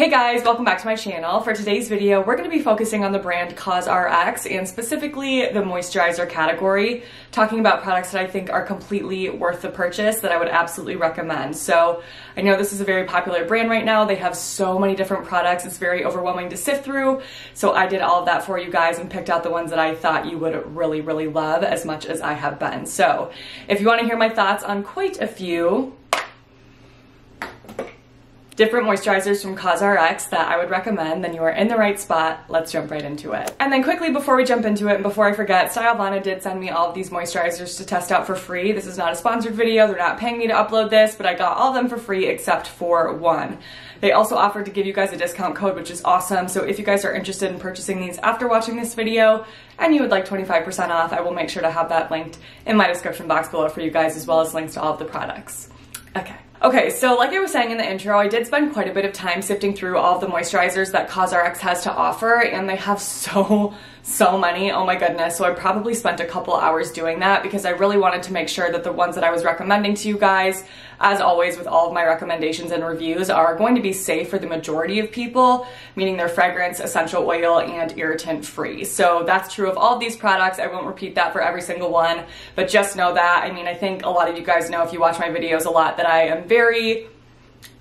Hey guys, welcome back to my channel. For today's video, we're going to be focusing on the brand COSRX and specifically the moisturizer category, talking about products that I think are completely worth the purchase that I would absolutely recommend. So I know this is a very popular brand right now. They have so many different products. It's very overwhelming to sift through. So I did all of that for you guys and picked out the ones that I thought you would really, really love as much as I have been. So if you want to hear my thoughts on quite a few, different moisturizers from COSRX that I would recommend, then you are in the right spot. Let's jump right into it. And then quickly before we jump into it and before I forget, Stylevana did send me all of these moisturizers to test out for free. This is not a sponsored video. They're not paying me to upload this, but I got all of them for free except for one. They also offered to give you guys a discount code, which is awesome. So if you guys are interested in purchasing these after watching this video and you would like 25% off, I will make sure to have that linked in my description box below for you guys as well as links to all of the products. Okay. Okay, so like I was saying in the intro, I did spend quite a bit of time sifting through all the moisturizers that COSRX has to offer, and they have so so many. Oh my goodness. So I probably spent a couple hours doing that because I really wanted to make sure that the ones that I was recommending to you guys, as always with all of my recommendations and reviews, are going to be safe for the majority of people, meaning they're fragrance, essential oil, and irritant free. So that's true of all of these products. I won't repeat that for every single one, but just know that. I mean, I think a lot of you guys know if you watch my videos a lot that I am very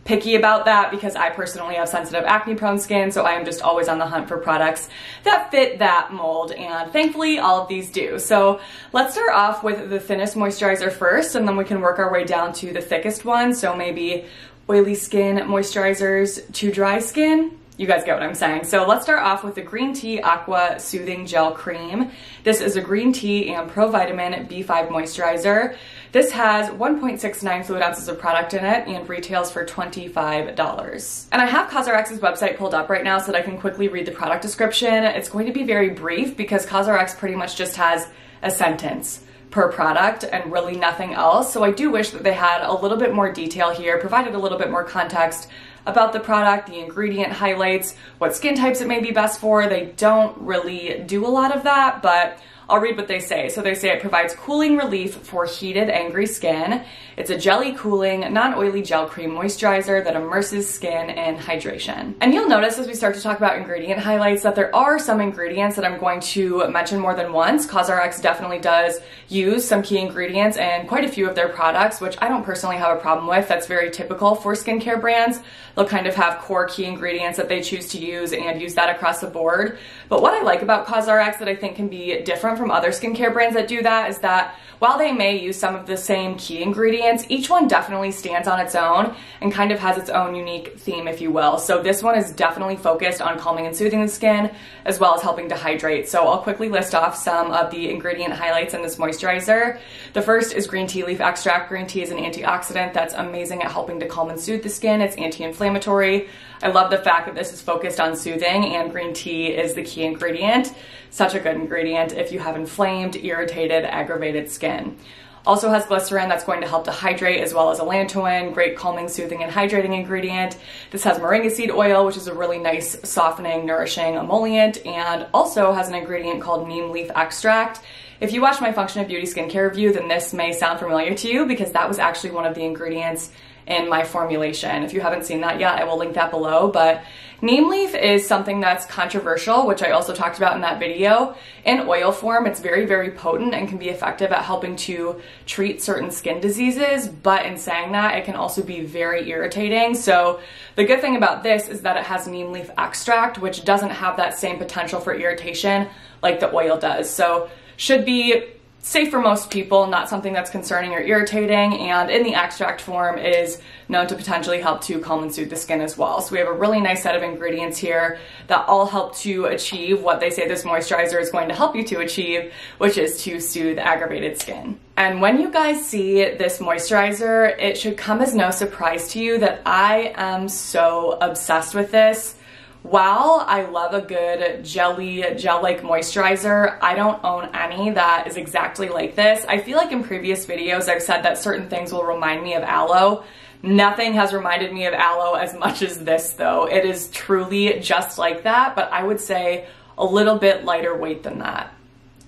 picky about that because I personally have sensitive acne prone skin, so I am just always on the hunt for products that fit that mold, and thankfully all of these do. So let's start off with the thinnest moisturizer first, and then we can work our way down to the thickest one, so maybe oily skin moisturizers to dry skin, you guys get what I'm saying. So let's start off with the Green Tea Aqua Soothing Gel Cream. This is a green tea and provitamin B5 moisturizer. This has 1.69 fluid ounces of product in it and retails for $25. And I have COSRX's website pulled up right now so that I can quickly read the product description. It's going to be very brief because COSRX pretty much just has a sentence per product and really nothing else. So I do wish that they had a little bit more detail here, provided a little bit more context about the product, the ingredient highlights, what skin types it may be best for. They don't really do a lot of that, but I'll read what they say. So they say it provides cooling relief for heated, angry skin. It's a jelly cooling, non-oily gel cream moisturizer that immerses skin in hydration. And you'll notice as we start to talk about ingredient highlights that there are some ingredients that I'm going to mention more than once. COSRX definitely does use some key ingredients and quite a few of their products, which I don't personally have a problem with. That's very typical for skincare brands. They'll kind of have core key ingredients that they choose to use and use that across the board. But what I like about COSRX that I think can be different from other skincare brands that do that is that while they may use some of the same key ingredients, each one definitely stands on its own and kind of has its own unique theme, if you will. So this one is definitely focused on calming and soothing the skin as well as helping to hydrate. So I'll quickly list off some of the ingredient highlights in this moisturizer. The first is green tea leaf extract. Green tea is an antioxidant that's amazing at helping to calm and soothe the skin. It's anti-inflammatory. I love the fact that this is focused on soothing and green tea is the key ingredient. Such a good ingredient if you have inflamed, irritated, aggravated skin. Also has glycerin that's going to help to hydrate as well as allantoin, great calming, soothing, and hydrating ingredient. This has moringa seed oil, which is a really nice, softening, nourishing emollient, and also has an ingredient called neem leaf extract. If you watch my Function of Beauty skincare review, then this may sound familiar to you because that was actually one of the ingredients in my formulation. If you haven't seen that yet, I will link that below. But neem leaf is something that's controversial, which I also talked about in that video. In oil form, it's very, very potent and can be effective at helping to treat certain skin diseases. But in saying that, it can also be very irritating. So the good thing about this is that it has neem leaf extract, which doesn't have that same potential for irritation like the oil does. So should be safe for most people, not something that's concerning or irritating, and in the extract form is known to potentially help to calm and soothe the skin as well. So we have a really nice set of ingredients here that all help to achieve what they say this moisturizer is going to help you to achieve, which is to soothe aggravated skin. And when you guys see this moisturizer, it should come as no surprise to you that I am so obsessed with this. While I love a good jelly, gel-like moisturizer, I don't own any that is exactly like this. I feel like in previous videos I've said that certain things will remind me of aloe. Nothing has reminded me of aloe as much as this though. It is truly just like that, but I would say a little bit lighter weight than that.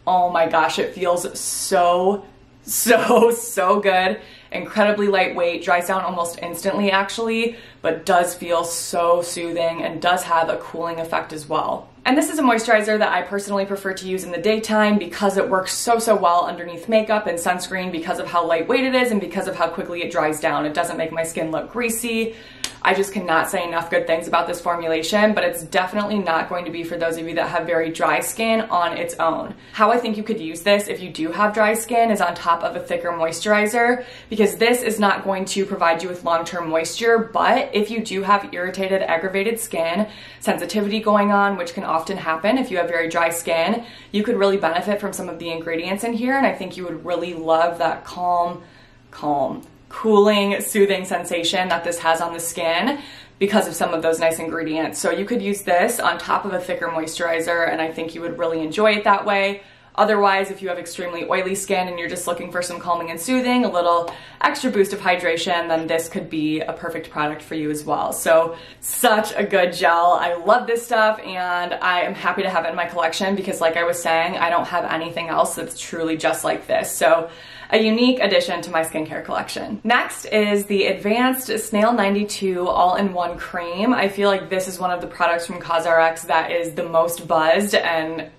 Oh my gosh, it feels so, so, so good. Incredibly lightweight, dries down almost instantly actually, but does feel so soothing and does have a cooling effect as well. And this is a moisturizer that I personally prefer to use in the daytime because it works so, so well underneath makeup and sunscreen because of how lightweight it is and because of how quickly it dries down. It doesn't make my skin look greasy. I just cannot say enough good things about this formulation, but it's definitely not going to be for those of you that have very dry skin on its own. How I think you could use this if you do have dry skin is on top of a thicker moisturizer because this is not going to provide you with long-term moisture, but if you do have irritated, aggravated skin, sensitivity going on, which can often happen if you have very dry skin, you could really benefit from some of the ingredients in here and I think you would really love that calm, calm, cooling, soothing sensation that this has on the skin because of some of those nice ingredients. So you could use this on top of a thicker moisturizer and I think you would really enjoy it that way. Otherwise, if you have extremely oily skin and you're just looking for some calming and soothing, a little extra boost of hydration, then this could be a perfect product for you as well. So such a good gel. I love this stuff and I am happy to have it in my collection because like I was saying, I don't have anything else that's truly just like this. So a unique addition to my skincare collection. Next is the Advanced Snail 92 All-in-One Cream. I feel like this is one of the products from COSRX that is the most buzzed and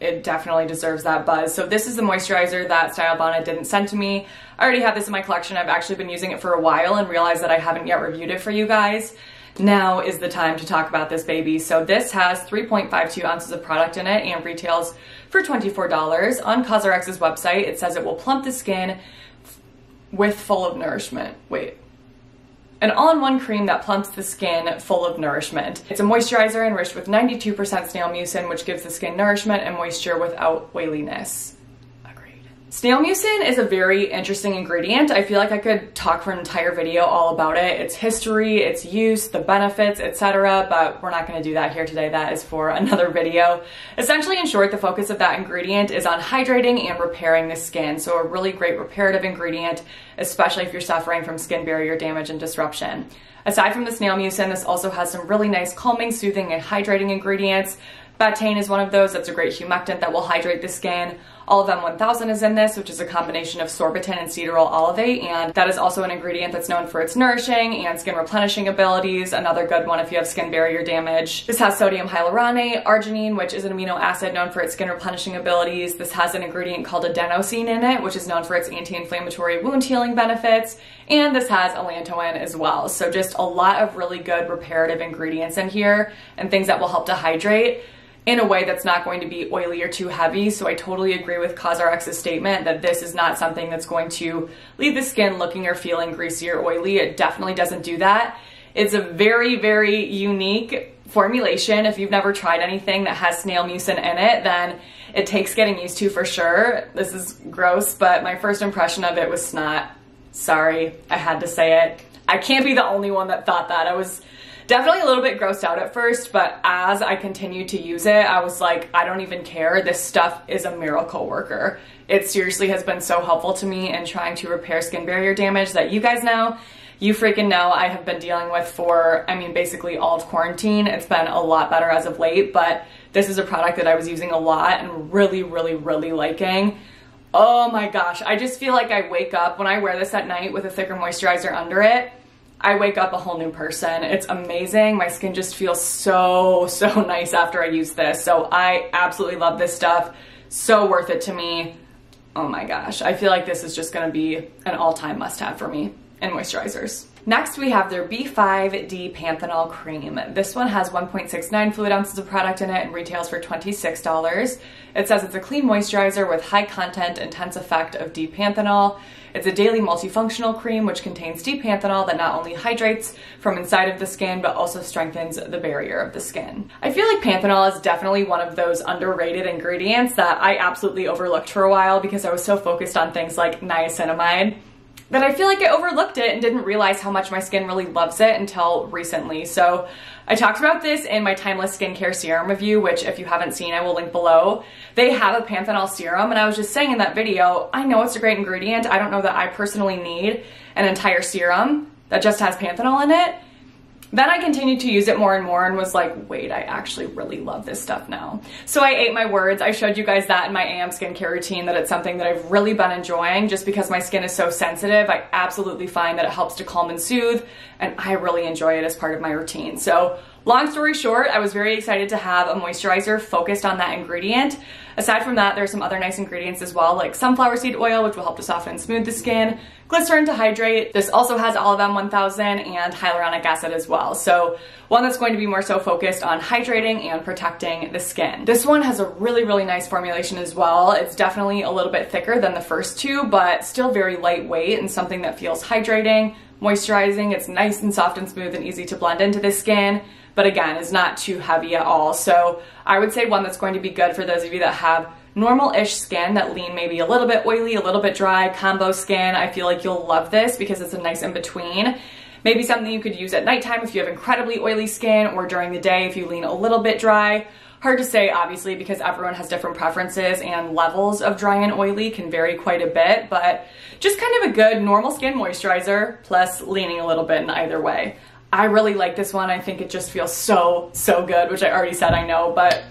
it definitely deserves that buzz. So this is the moisturizer that Stylevana didn't send to me. I already have this in my collection. I've actually been using it for a while and realized that I haven't yet reviewed it for you guys now is the time to talk about this baby. So this has 3.52 ounces of product in it and retails for $24. On COSRX's website, it says it will plump the skin with full of nourishment. Wait. An all-in-one cream that plumps the skin full of nourishment. It's a moisturizer enriched with 92% snail mucin, which gives the skin nourishment and moisture without oiliness. Snail mucin is a very interesting ingredient. I feel like I could talk for an entire video all about it, its history, its use, the benefits, etc., but we're not going to do that here today. That is for another video. Essentially, in short, the focus of that ingredient is on hydrating and repairing the skin. So a really great reparative ingredient, especially if you're suffering from skin barrier damage and disruption. Aside from the snail mucin, this also has some really nice calming, soothing, and hydrating ingredients. Betaine is one of those. That's a great humectant that will hydrate the skin. Olive M1000 is in this, which is a combination of sorbitan and cetearyl olivate, and that is also an ingredient that's known for its nourishing and skin replenishing abilities. Another good one if you have skin barrier damage. This has sodium hyaluronate, arginine, which is an amino acid known for its skin replenishing abilities. This has an ingredient called adenosine in it, which is known for its anti-inflammatory wound healing benefits, and this has allantoin as well. So just a lot of really good reparative ingredients in here and things that will help to hydrate in a way that's not going to be oily or too heavy. So I totally agree with COSRX's statement that this is not something that's going to leave the skin looking or feeling greasy or oily. It definitely doesn't do that. It's a very, very unique formulation. If you've never tried anything that has snail mucin in it, then it takes getting used to for sure. This is gross, but my first impression of it was snot. Sorry, I had to say it. I can't be the only one that thought that. I was definitely a little bit grossed out at first, but as I continued to use it, I was like, I don't even care. This stuff is a miracle worker. It seriously has been so helpful to me in trying to repair skin barrier damage that you guys know you freaking know I have been dealing with for, I mean, basically all of quarantine. It's been a lot better as of late, but this is a product that I was using a lot and really, really, really liking. Oh my gosh, I just feel like I wake up when I wear this at night with a thicker moisturizer under it. I wake up a whole new person. It's amazing. My skin just feels so, so nice after I use this. So I absolutely love this stuff. So worth it to me. Oh my gosh. I feel like this is just gonna be an all-time must-have for me in moisturizers. Next, we have their B5D Panthenol Cream. This one has 1.69 fluid ounces of product in it and retails for $26. It says it's a clean moisturizer with high content, intense effect of D-panthenol. It's a daily multifunctional cream which contains D-panthenol that not only hydrates from inside of the skin but also strengthens the barrier of the skin. I feel like panthenol is definitely one of those underrated ingredients that I absolutely overlooked for a while because I was so focused on things like niacinamide that I feel like I overlooked it and didn't realize how much my skin really loves it until recently. So I talked about this in my Timeless Skincare Serum review, which if you haven't seen, I will link below. They have a panthenol serum, and I was just saying in that video, I know it's a great ingredient. I don't know that I personally need an entire serum that just has panthenol in it. Then I continued to use it more and more and was like, wait, I actually really love this stuff now. So I ate my words. I showed you guys that in my AM skincare routine that it's something that I've really been enjoying just because my skin is so sensitive. I absolutely find that it helps to calm and soothe and I really enjoy it as part of my routine. So long story short, I was very excited to have a moisturizer focused on that ingredient. Aside from that, there's some other nice ingredients as well, like sunflower seed oil, which will help to soften and smooth the skin, glycerin to hydrate. This also has Olive M1000 and hyaluronic acid as well. So one that's going to be more so focused on hydrating and protecting the skin. This one has a really, really nice formulation as well. It's definitely a little bit thicker than the first two, but still very lightweight and something that feels hydrating, moisturizing. It's nice and soft and smooth and easy to blend into the skin but again, is not too heavy at all. So I would say one that's going to be good for those of you that have normal-ish skin that lean maybe a little bit oily, a little bit dry, combo skin. I feel like you'll love this because it's a nice in-between. Maybe something you could use at nighttime if you have incredibly oily skin or during the day if you lean a little bit dry. Hard to say, obviously, because everyone has different preferences and levels of dry and oily can vary quite a bit, but just kind of a good normal skin moisturizer plus leaning a little bit in either way. I really like this one. I think it just feels so, so good, which I already said I know, but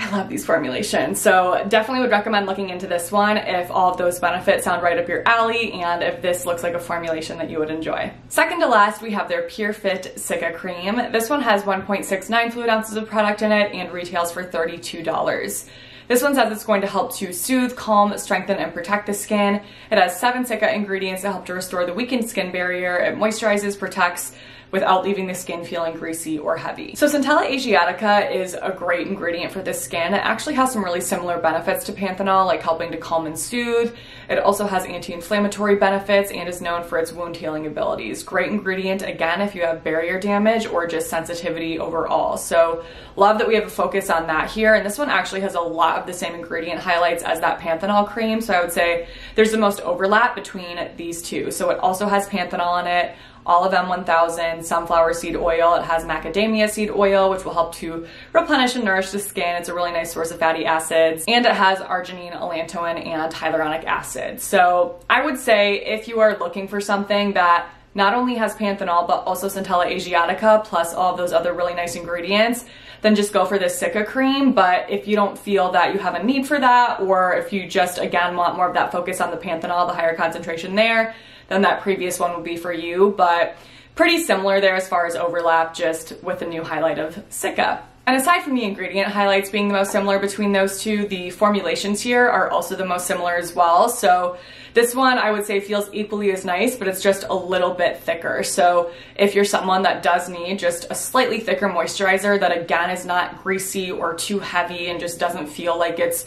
I love these formulations. So definitely would recommend looking into this one if all of those benefits sound right up your alley and if this looks like a formulation that you would enjoy. Second to last, we have their Pure Fit Cica Cream. This one has 1.69 fluid ounces of product in it and retails for $32. This one says it's going to help to soothe, calm, strengthen, and protect the skin. It has seven Cica ingredients that help to restore the weakened skin barrier. It moisturizes, protects, without leaving the skin feeling greasy or heavy. So Centella asiatica is a great ingredient for this skin. It actually has some really similar benefits to panthenol, like helping to calm and soothe. It also has anti-inflammatory benefits and is known for its wound healing abilities. Great ingredient, again, if you have barrier damage or just sensitivity overall. So love that we have a focus on that here. And this one actually has a lot the same ingredient highlights as that panthenol cream. So I would say there's the most overlap between these two. So it also has panthenol in it, Olive M1000 sunflower seed oil. It has macadamia seed oil, which will help to replenish and nourish the skin. It's a really nice source of fatty acids. And it has arginine, allantoin, and hyaluronic acid. So I would say if you are looking for something that not only has panthenol, but also Centella asiatica, plus all of those other really nice ingredients, then just go for this Cica cream. But if you don't feel that you have a need for that, or if you just, again, want more of that focus on the panthenol, the higher concentration there, then that previous one would be for you. But pretty similar there as far as overlap, just with a new highlight of Cica. And aside from the ingredient highlights being the most similar between those two, the formulations here are also the most similar as well. So this one I would say feels equally as nice, but it's just a little bit thicker. So if you're someone that does need just a slightly thicker moisturizer that again is not greasy or too heavy and just doesn't feel like it's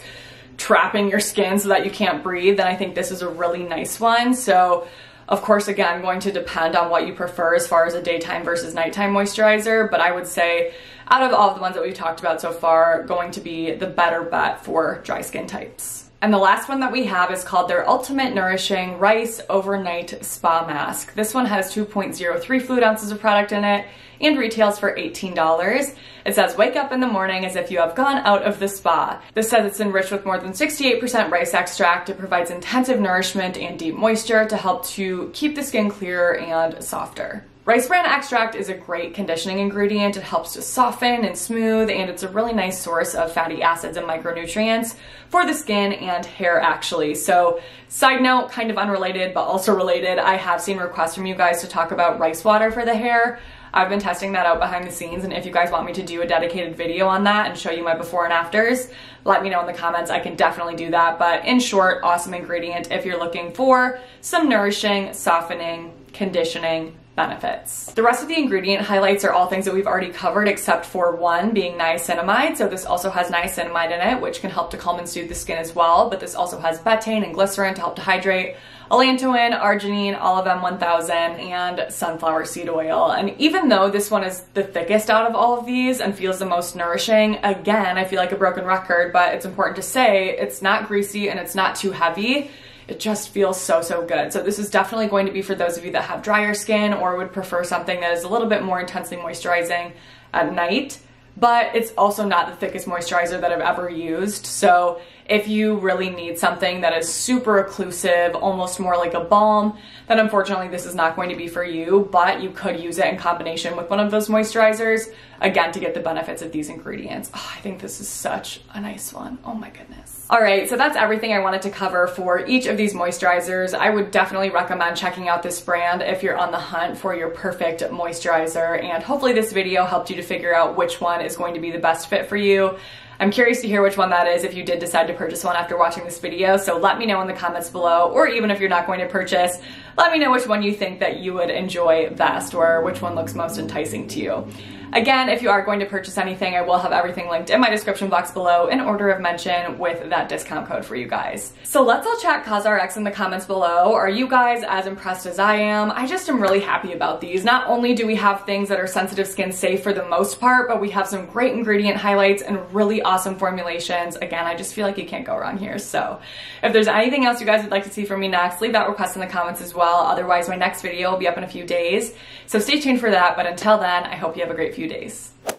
trapping your skin so that you can't breathe, then I think this is a really nice one. So of course, again, going to depend on what you prefer as far as a daytime versus nighttime moisturizer, but I would say out of all the ones that we've talked about so far, going to be the better bet for dry skin types. And the last one that we have is called their Ultimate Nourishing Rice Overnight Spa Mask. This one has 2.03 fluid ounces of product in it and retails for $18. It says wake up in the morning as if you have gone out of the spa. This says it's enriched with more than 68% rice extract. It provides intensive nourishment and deep moisture to help to keep the skin clearer and softer. Rice bran extract is a great conditioning ingredient. It helps to soften and smooth, and it's a really nice source of fatty acids and micronutrients for the skin and hair actually. So side note, kind of unrelated, but also related, I have seen requests from you guys to talk about rice water for the hair. I've been testing that out behind the scenes and if you guys want me to do a dedicated video on that and show you my before and afters, let me know in the comments. I can definitely do that. But in short, awesome ingredient if you're looking for some nourishing, softening, conditioning, benefits. The rest of the ingredient highlights are all things that we've already covered except for one being niacinamide. So this also has niacinamide in it, which can help to calm and soothe the skin as well. But this also has betaine and glycerin to help to hydrate, allantoin, arginine, olive M1000, and sunflower seed oil. And even though this one is the thickest out of all of these and feels the most nourishing, again, I feel like a broken record, but it's important to say it's not greasy and it's not too heavy. It just feels so, so good. So this is definitely going to be for those of you that have drier skin or would prefer something that is a little bit more intensely moisturizing at night but it's also not the thickest moisturizer that I've ever used. So If you really need something that is super occlusive, almost more like a balm, then unfortunately this is not going to be for you, but you could use it in combination with one of those moisturizers, again, to get the benefits of these ingredients. Oh, I think this is such a nice one. Oh my goodness. All right, so that's everything I wanted to cover for each of these moisturizers. I would definitely recommend checking out this brand if you're on the hunt for your perfect moisturizer, and hopefully this video helped you to figure out which one is going to be the best fit for you. I'm curious to hear which one that is if you did decide to purchase one after watching this video, so let me know in the comments below, or even if you're not going to purchase, let me know which one you think that you would enjoy best or which one looks most enticing to you. Again, if you are going to purchase anything, I will have everything linked in my description box below in order of mention with that discount code for you guys. So let's all chat COSRX in the comments below. Are you guys as impressed as I am? I just am really happy about these. Not only do we have things that are sensitive skin safe for the most part, but we have some great ingredient highlights and really awesome formulations. Again, I just feel like you can't go wrong here. So if there's anything else you guys would like to see from me next, leave that request in the comments as well. Otherwise, my next video will be up in a few days. So stay tuned for that. But until then, I hope you have a great few days.